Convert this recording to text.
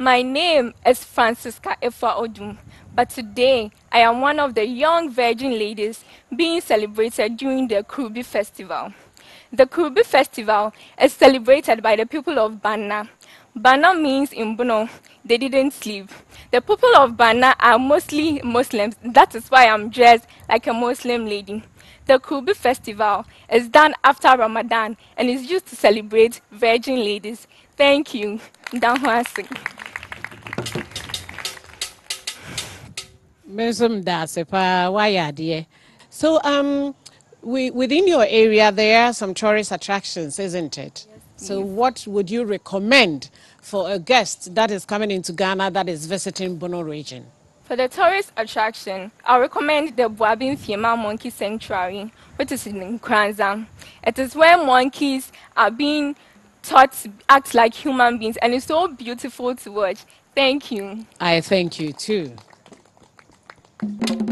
My name is Francisca Afua Odum, but today I am one of the young virgin ladies being celebrated during the Kurubi Festival. The Kurubi Festival is celebrated by the people of Bana. Bana means in Bono, they didn't sleep. The people of Bana are mostly Muslims. That is why I'm dressed like a Muslim lady. The Kurubi Festival is done after Ramadan and is used to celebrate virgin ladies. Thank you. So, um, we, within your area, there are some tourist attractions, isn't it? Yes, so, what would you recommend for a guest that is coming into Ghana that is visiting Bono region? For the tourist attraction, I recommend the Boabeng Fiema Monkey Sanctuary, which is in Nkoranza. It is where monkeys are being taught to act like human beings, and it's so beautiful to watch. Thank you. I thank you too. Thank you.